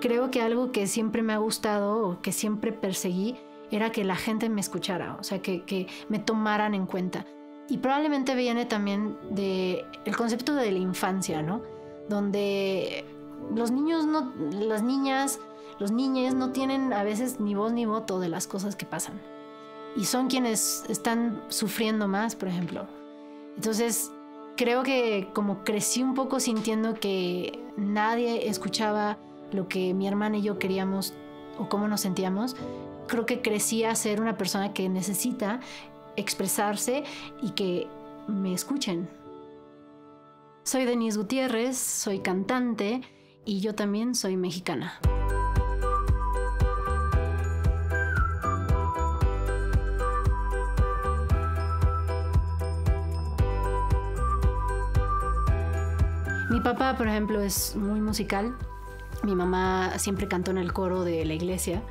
creo que algo que siempre me ha gustado o que siempre perseguí era que la gente me escuchara, o sea, que, que me tomaran en cuenta. Y probablemente viene también del el concepto de la infancia, ¿no? Donde los niños, no, las niñas, los niños no tienen a veces ni voz ni voto de las cosas que pasan. Y son quienes están sufriendo más, por ejemplo. Entonces, creo que como crecí un poco sintiendo que nadie escuchaba lo que mi hermana y yo queríamos o cómo nos sentíamos, creo que crecí a ser una persona que necesita expresarse y que me escuchen. Soy Denise Gutiérrez, soy cantante y yo también soy mexicana. Mi papá, por ejemplo, es muy musical. Mi mamá siempre cantó en el coro de la iglesia.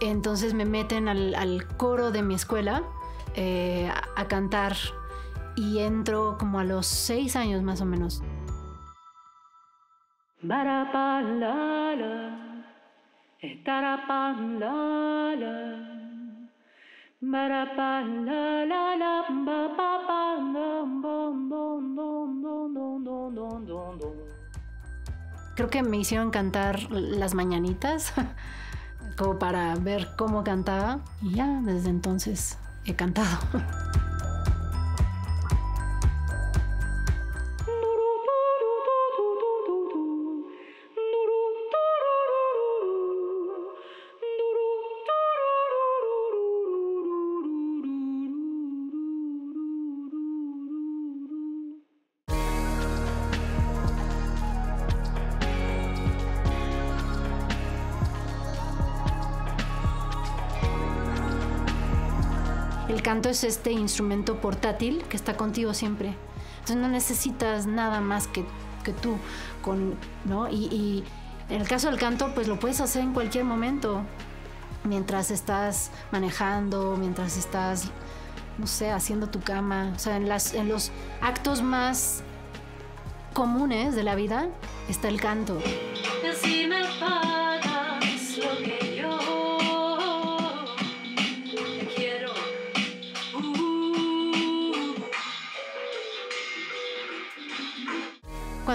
Entonces me meten al, coro de mi escuela eh, a, cantar y entro como a los seis años más o menos. Creo que me hicieron cantar las mañanitas, como para ver cómo cantaba, y ya desde entonces he cantado. El canto es este instrumento portátil que está contigo siempre. Entonces no necesitas nada más que, que tú. ¿no? Y, en el caso del canto, pues lo puedes hacer en cualquier momento. Mientras estás manejando, mientras estás, no sé, haciendo tu cama. O sea, en los actos más comunes de la vida está el canto.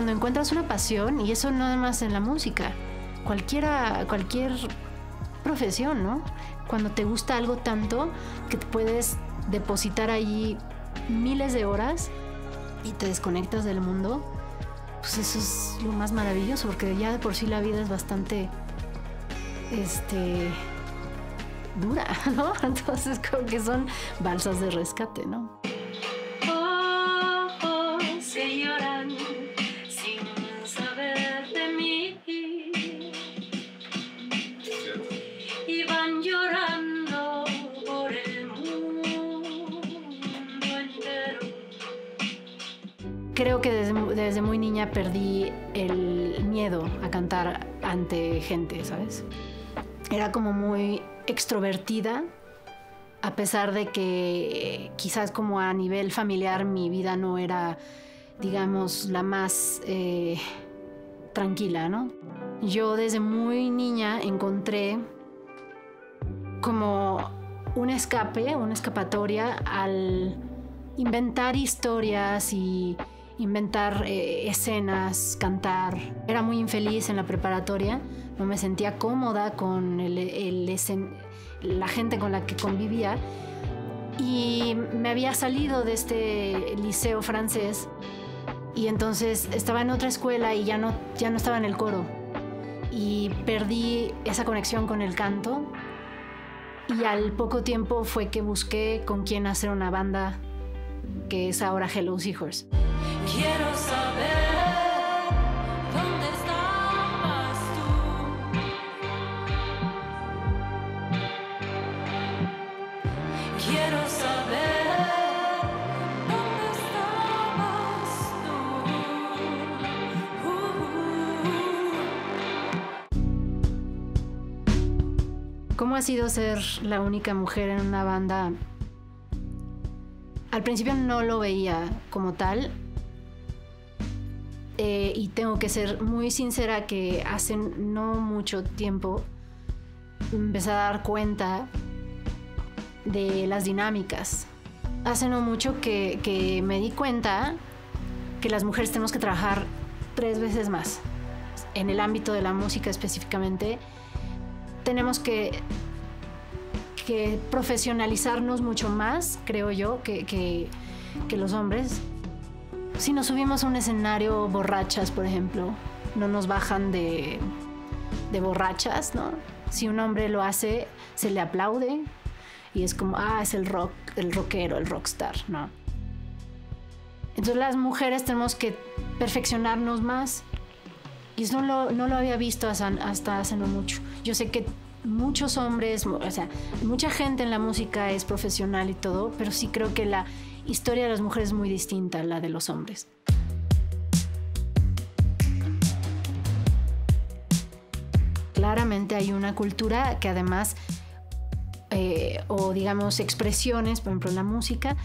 Cuando encuentras una pasión, y eso no nada más en la música, cualquiera, cualquier profesión, ¿no? Cuando te gusta algo tanto que puedes depositar allí miles de horas y te desconectas del mundo, pues eso es lo más maravilloso, porque ya de por sí la vida es bastante, este, dura, ¿no? Entonces como que son balsas de rescate, ¿no? Creo que desde, muy niña perdí el miedo a cantar ante gente, ¿sabes? Era como muy extrovertida, a pesar de que quizás como a nivel familiar mi vida no era, digamos, la más eh, tranquila, ¿no? Yo desde muy niña encontré como un escape, una escapatoria al inventar historias y inventar eh, escenas, cantar. Era muy infeliz en la preparatoria, no me sentía cómoda con la gente con la que convivía. Y me había salido de este liceo francés. Y entonces estaba en otra escuela y ya no, ya no estaba en el coro. Y perdí esa conexión con el canto. Y al poco tiempo fue que busqué con quién hacer una banda que es ahora Hello Seahorse. Quiero saber dónde estabas tú. Quiero saber dónde estabas tú. ¿Cómo ha sido ser la única mujer en una banda? Al principio no lo veía como tal, eh, y tengo que ser muy sincera que hace no mucho tiempo empecé a dar cuenta de las dinámicas. Hace no mucho que, me di cuenta que las mujeres tenemos que trabajar tres veces más. En el ámbito de la música específicamente, tenemos que, profesionalizarnos mucho más, creo yo, que los hombres. Si nos subimos a un escenario borrachas, por ejemplo, no nos bajan de, borrachas, ¿no? Si un hombre lo hace, se le aplaude y es como, ah, es el rock, el rockero, el rockstar, ¿no? Entonces las mujeres tenemos que perfeccionarnos más. Y eso no lo, no lo había visto hasta, hasta hace no mucho. Yo sé que muchos hombres, o sea, mucha gente en la música es profesional y todo, pero sí creo que la historia de las mujeres es muy distinta a la de los hombres. Claramente hay una cultura que además, eh, o digamos expresiones, por ejemplo la música,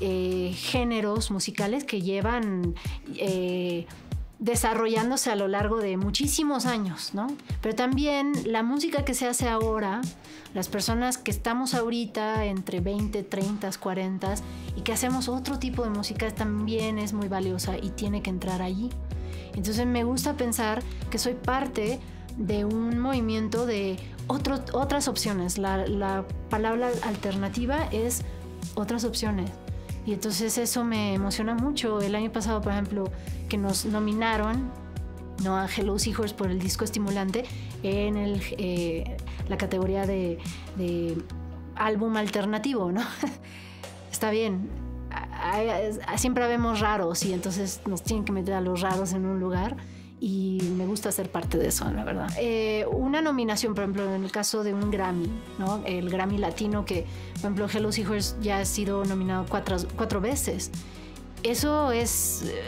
eh, géneros musicales que llevan eh, desarrollándose a lo largo de muchísimos años, ¿no? Pero también la música que se hace ahora, las personas que estamos ahorita entre 20, 30, 40 y que hacemos otro tipo de música también es muy valiosa y tiene que entrar allí. Entonces me gusta pensar que soy parte de un movimiento de otras opciones. La, la palabra alternativa es otras opciones. Y entonces eso me emociona mucho. El año pasado, por ejemplo, que nos nominaron ¿no? a Hello Seahorse por el disco estimulante en el, eh, la categoría de, de, álbum alternativo, ¿no? Está bien. Siempre vemos raros y entonces nos tienen que meter a los raros en un lugar y me gusta ser parte de eso, la verdad. Eh, una nominación, por ejemplo, en el caso de un Grammy, ¿no? El Grammy latino que, por ejemplo, Hello Seahorse ya ha sido nominado cuatro, cuatro veces. Eso es eh,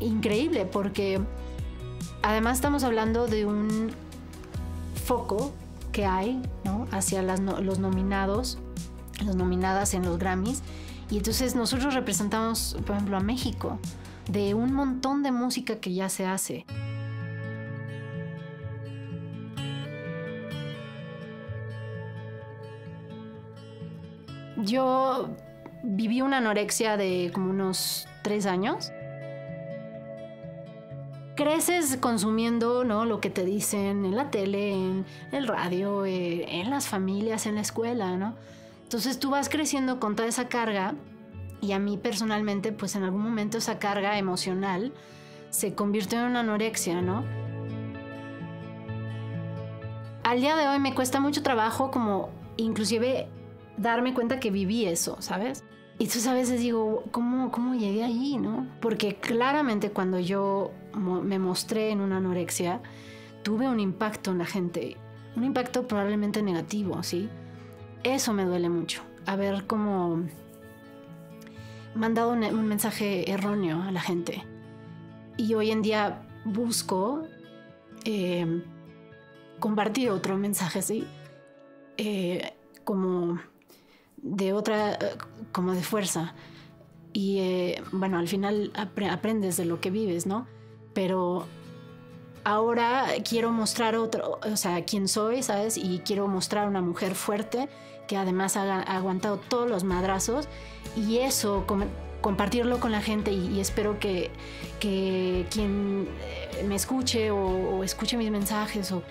increíble porque además estamos hablando de un foco que hay ¿no? hacia las, los nominados, las nominadas en los Grammys. Y entonces nosotros representamos, por ejemplo, a México de un montón de música que ya se hace. Yo viví una anorexia de como unos tres años. Creces consumiendo ¿no? lo que te dicen en la tele, en el radio, eh, en las familias, en la escuela, ¿no? Entonces tú vas creciendo con toda esa carga y a mí personalmente, pues en algún momento esa carga emocional se convirtió en una anorexia, ¿no? Al día de hoy me cuesta mucho trabajo como inclusive darme cuenta que viví eso, ¿sabes? Y entonces a veces digo, ¿cómo, cómo llegué allí, no? Porque claramente cuando yo me mostré en una anorexia, tuve un impacto en la gente, un impacto probablemente negativo, ¿sí? Eso me duele mucho, a ver cómo mandado un, mensaje erróneo a la gente. Y hoy en día busco eh, compartir otro mensaje así, eh, como de otra, como de fuerza. Y eh, bueno, al final aprendes de lo que vives, ¿no? Pero ahora quiero mostrar otro, o sea, quién soy, ¿sabes? Y quiero mostrar una mujer fuerte que además ha, aguantado todos los madrazos y eso, compartirlo con la gente y, espero que, quien eh, me escuche o, escuche mis mensajes o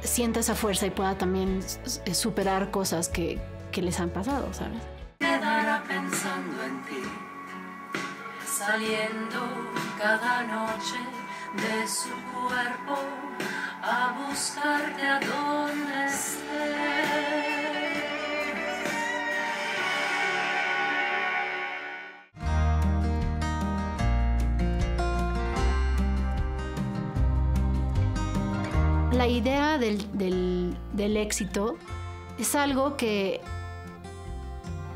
sienta esa fuerza y pueda también superar cosas que, que les han pasado, ¿sabes? Quedará pensando en ti, saliendo cada noche de su cuerpo a buscarte a donde estés. La idea del, éxito es algo que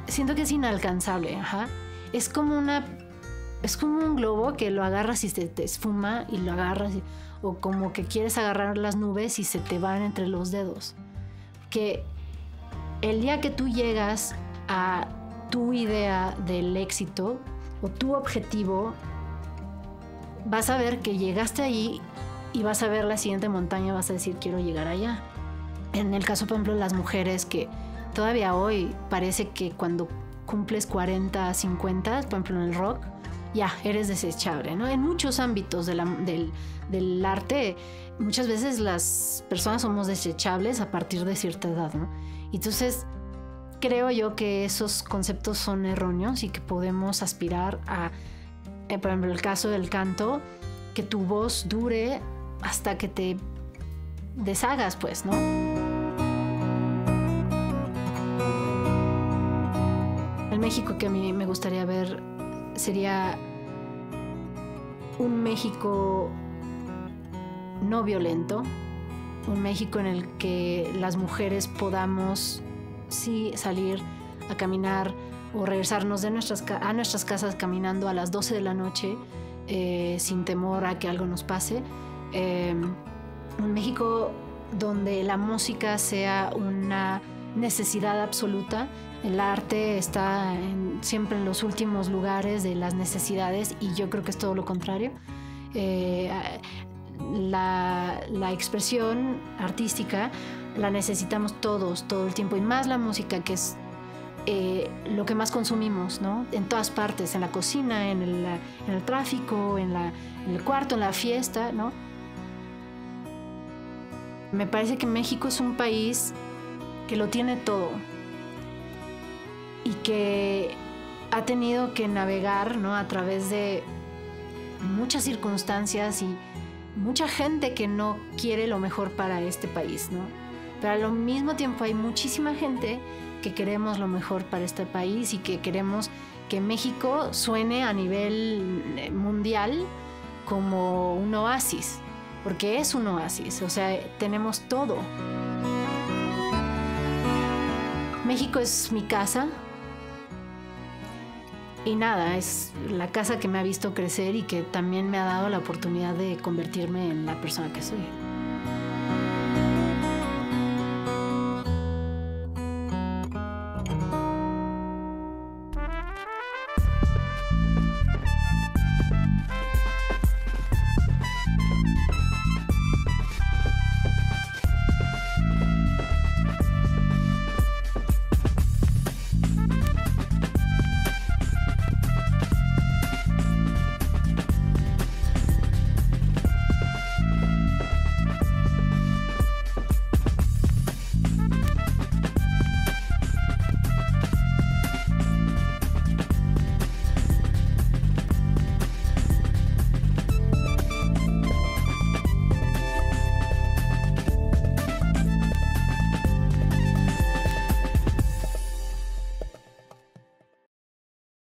siento que es inalcanzable. Es como una. Es como un globo que lo agarras y se te esfuma y lo agarras. o como que quieres agarrar las nubes y se te van entre los dedos. Que el día que tú llegas a tu idea del éxito o tu objetivo, vas a ver que llegaste allí y vas a ver la siguiente montaña, vas a decir, quiero llegar allá. En el caso, por ejemplo, de las mujeres que todavía hoy parece que cuando cumples 40, 50, por ejemplo en el rock, ya eres desechable, ¿no? En muchos ámbitos del, del, arte, muchas veces las personas somos desechables a partir de cierta edad, ¿no? Entonces, creo yo que esos conceptos son erróneos y que podemos aspirar a, eh, por ejemplo, el caso del canto, que tu voz dure hasta que te deshagas, pues, ¿no? El México que a mí me gustaría ver sería un México no violento, un México en el que las mujeres podamos sí salir a caminar o regresarnos de nuestras, a nuestras casas caminando a las 12 de la noche eh, sin temor a que algo nos pase. Eh, un México donde la música sea una necesidad absoluta. El arte está siempre en los últimos lugares de las necesidades y yo creo que es todo lo contrario. Eh, la, expresión artística la necesitamos todos, todo el tiempo, y más la música, que es eh, lo que más consumimos, ¿no? En todas partes, en la cocina, en el, tráfico, en, la, en, el cuarto, en la fiesta, ¿no? Me parece que México es un país que lo tiene todo y que ha tenido que navegar, ¿no? A través de muchas circunstancias y mucha gente que no quiere lo mejor para este país, ¿no? Pero al mismo tiempo hay muchísima gente que queremos lo mejor para este país y que queremos que México suene a nivel eh, mundial como un oasis, porque es un oasis, o sea, tenemos todo. México es mi casa, y nada, es la casa que me ha visto crecer y que también me ha dado la oportunidad de convertirme en la persona que soy.